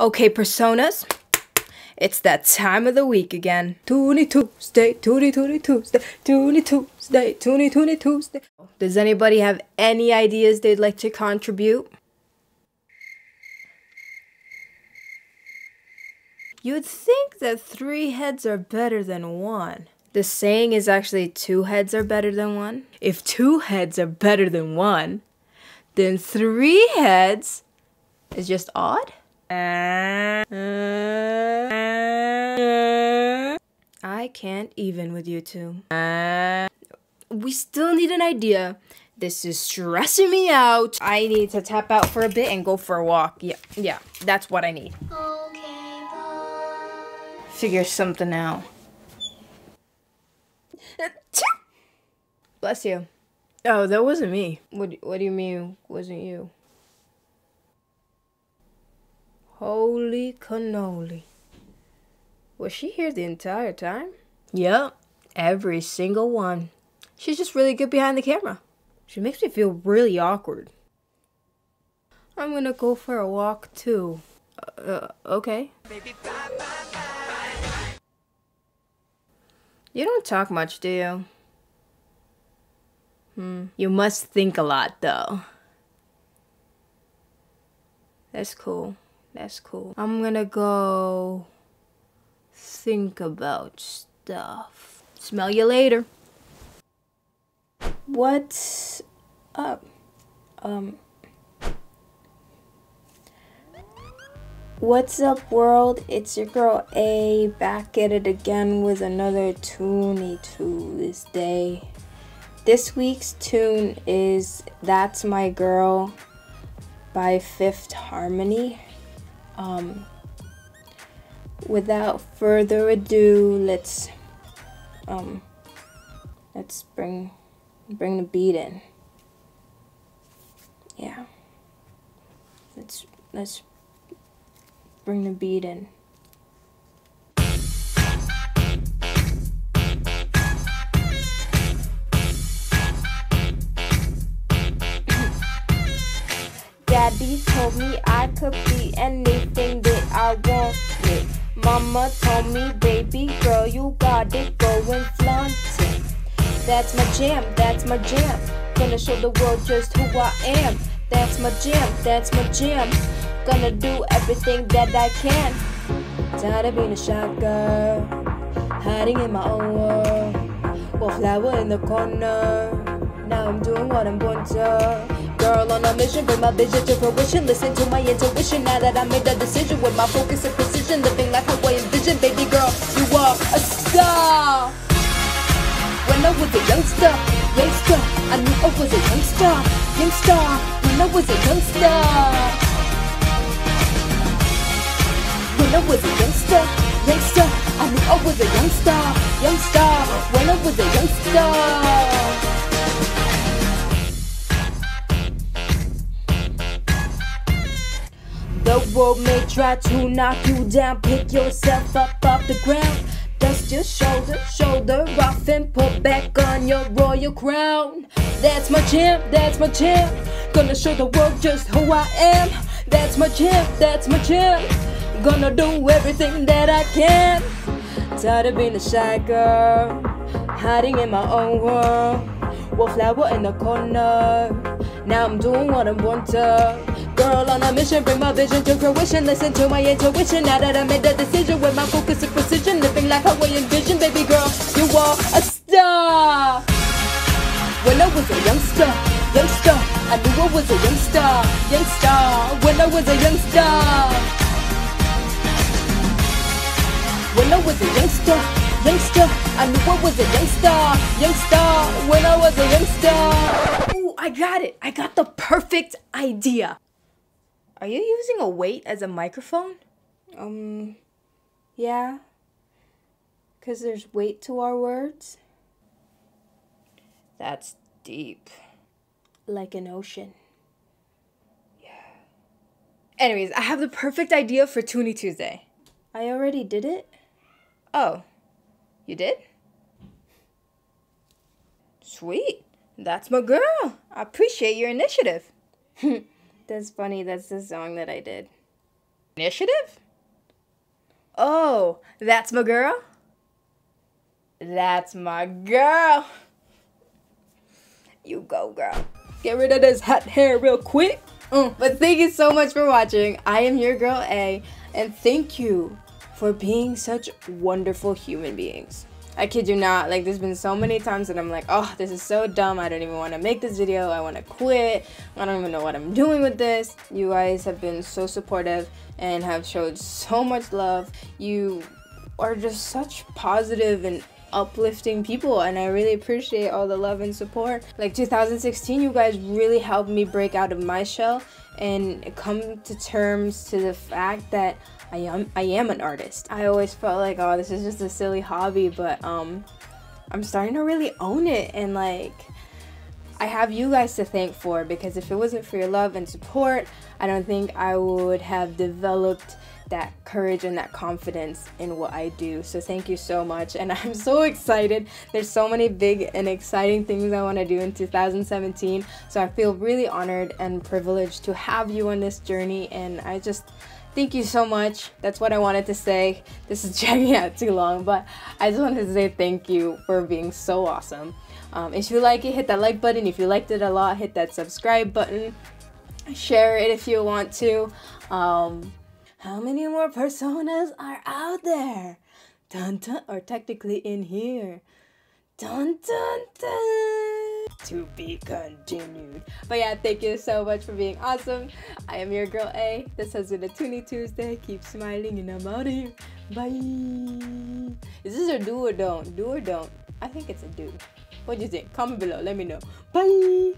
Okay, personas. It's that time of the week again. Tuney Tuesday, Tuney Tuney Tuesday, Tuney Tuesday, Tuney Tuney Tuesday. Does anybody have any ideas they'd like to contribute? You'd think that three heads are better than one. The saying is actually two heads are better than one. If two heads are better than one, then three heads is just odd? I can't even with you two. We still need an idea. This is stressing me out. I need to tap out for a bit and go for a walk. Yeah, yeah, that's what I need. Okay. Figure something out. Bless you. Oh, that wasn't me. What, what do you mean wasn't you? Holy cannoli. Was she here the entire time? Yep, every single one. She's just really good behind the camera. She makes me feel really awkward. I'm gonna go for a walk too. Uh, uh, okay. You don't talk much, do you? Hmm. You must think a lot, though. That's cool. That's cool. I'm gonna go think about stuff. Smell you later. What's up? Um. What's up, world? It's your girl A back at it again with another Tuney Tuesday. This week's tune is That's My Girl by Fifth Harmony. Um, without further ado, let's um, let's bring bring the beat in. Yeah. Let's let's bring the beat in. Daddy told me I could be anything that I wanted. Mama told me, baby girl, you gotta go and flaunt it. That's my jam, that's my jam. Gonna show the world just who I am. That's my jam, that's my jam. Gonna do everything that I can. Tired of being a shy girl, hiding in my own world. Wallflower in the corner. Now I'm doing what I'm born to. Girl on a mission, bring my vision to fruition. Listen to my intuition now that I made a decision with my focus and precision. Living life how I envision, baby girl, you are a star. When I was a youngster, youngster, I knew I was a youngster, youngster. When I was a youngster. When I was a youngster, youngster, I knew I was a youngster, youngster. When I was a youngster. The world may try to knock you down, pick yourself up off the ground. Dust your shoulder, shoulder off and put back on your royal crown. That's my jam, that's my jam. Gonna show the world just who I am. That's my jam, that's my jam. Gonna do everything that I can. Tired of being a shy girl, hiding in my own world. Wallflower in the corner. Now I'm doing what I want to. Girl on a mission, bring my vision to fruition. Listen to my intuition. Now that I made the decision with my focus and precision, living life how I envision, baby girl, you are a star. When I was a youngster, youngster, I knew I was a youngster, youngster. When I was a youngster. When I was a youngster, youngster, I knew I was a youngster, youngster. When I was a youngster. Ooh, I got it. I got the perfect idea. Are you using a weight as a microphone? Um, yeah. Because there's weight to our words. That's deep. Like an ocean. Yeah. Anyways, I have the perfect idea for Tuney Tuesday. I already did it? Oh, you did? Sweet. That's my girl. I appreciate your initiative. That's funny. That's the song that I did. Initiative? Oh, that's my girl? That's my girl. You go, girl. Get rid of this hot hair real quick. Mm, but thank you so much for watching. I am your girl A, and thank you for being such wonderful human beings. I kid you not, like there's been so many times that I'm like, oh, this is so dumb. I don't even want to make this video. I want to quit. I don't even know what I'm doing with this. You guys have been so supportive and have showed so much love. You are just such positive and uplifting people and I really appreciate all the love and support. Like 2016 you guys really helped me break out of my shell and come to terms to the fact that I am I am an artist. I always felt like oh this is just a silly hobby but um I'm starting to really own it and like I have you guys to thank for because if it wasn't for your love and support, I don't think I would have developed that courage and that confidence in what I do. So thank you so much. And I'm so excited. There's so many big and exciting things I want to do in 2017. So I feel really honored and privileged to have you on this journey. And I just thank you so much. That's what I wanted to say. This is dragging out too long, but I just wanted to say thank you for being so awesome. Um, if you like it, hit that like button. If you liked it a lot, hit that subscribe button. Share it if you want to. Um, how many more personas are out there? Dun dun, or technically in here. Dun dun dun. To be continued. But yeah, thank you so much for being awesome. I am your girl A. This has been a Tuney Tuesday. Keep smiling and I'm out of here. Bye. Is this a do or don't? Do or don't? I think it's a do. What do you think? Comment below. Let me know. Bye.